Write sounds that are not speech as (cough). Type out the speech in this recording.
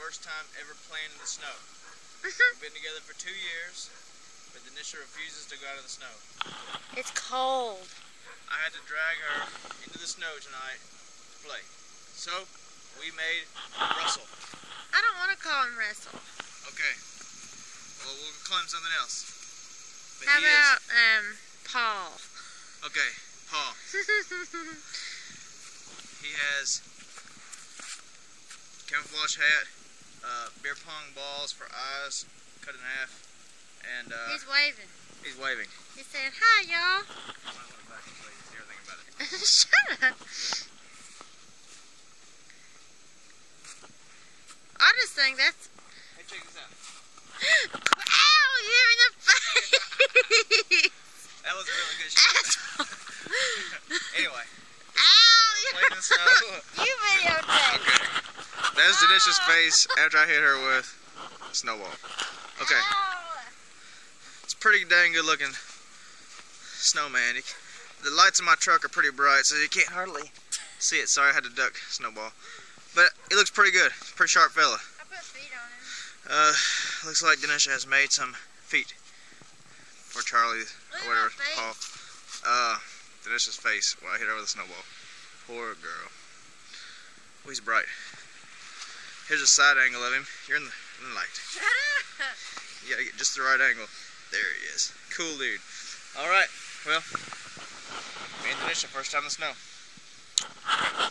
first time ever playing in the snow. We've been together for two years, but Denisha refuses to go out in the snow. It's cold. I had to drag her into the snow tonight to play. So, we made Russell. I don't want to call him Russell. Okay. Well, we'll call him something else. But How about um Paul? Okay, Paul. (laughs) He has camouflage hat, uh, beer pong balls for eyes, cut in half, and uh, He's waving. he's waving. He's saying, "Hi, y'all." I might want to back and show you everything about it. (laughs) Shut up. I just think that's. Hey, check this out. Ow! You in the face. That was a really good shot. (laughs) anyway, Ow! playing in the snow. You. That's Denisha's face after I hit her with a snowball. Okay. It's pretty dang good looking snowman. The lights in my truck are pretty bright, so you can't hardly see it. Sorry, I had to duck snowball. But it looks pretty good. Pretty sharp fella. I put feet on him. Uh, looks like Denisha has made some feet for Charlie or whatever. Paul. Uh, Denisha's face when I hit her with a snowball. Poor girl. Oh, he's bright. Here's a side angle of him. You're in the, in the light. (laughs) you gotta get just the right angle. There he is. Cool dude. Alright, well, me and Denisha, first time in the snow.